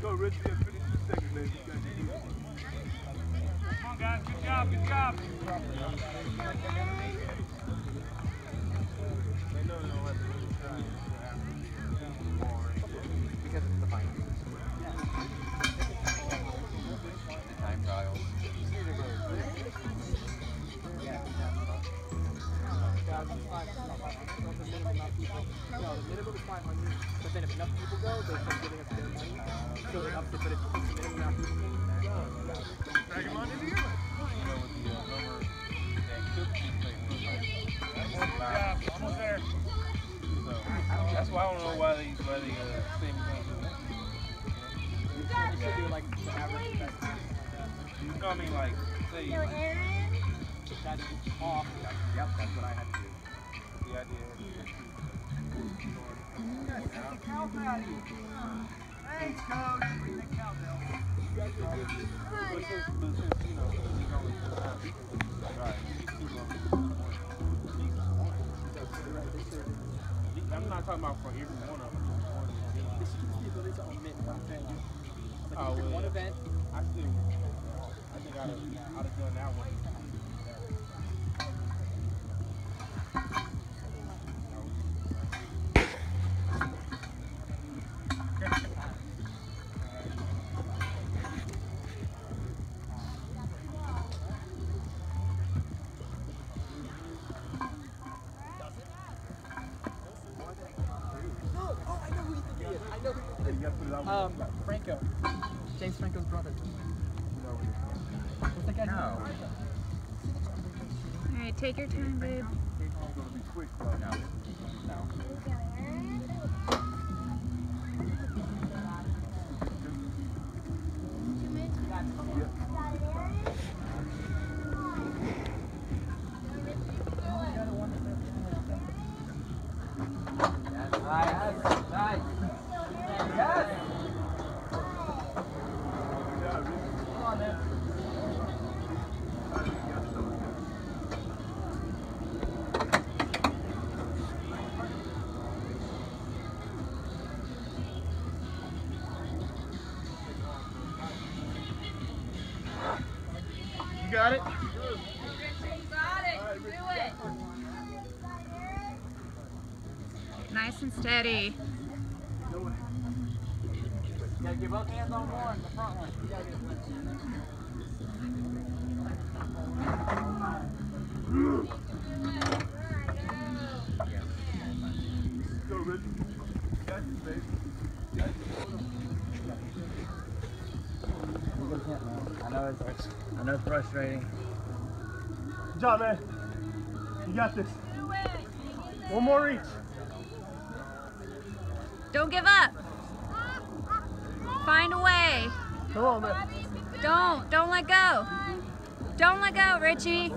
Go, Richie. Yeah, finish the second, man. Come on, guys. Good job. Good job. No, the minimum is 500, but then if enough people go, they start giving us their money. So they up it, but if the minimum amount of people came, Drag him on into here. Good job. Almost there. That's why I don't know why they why they say we can't do that. should do like. You know say That's off. Yep, that's what I had to do. The idea. Thanks, coach. But since, but since you know, he's only right. I'm not talking about for every one of them. This is the ability to omit one thing. Like Oh, well, one event, I still, I think I'd have, I'd have done that one. Um, Franco. James Franco's brother. What's that guy's No. All right, take your time, babe. No. No. You got it? Nice and steady. You gotta get both hands on one, the front one. You gotta get Go, Richie. You got this, baby. I know it's, I know it's frustrating. Good job, man. You got this. One more each. Don't give up. Find a way. Come on, man. Don't. Don't let go. Don't let go, Richie.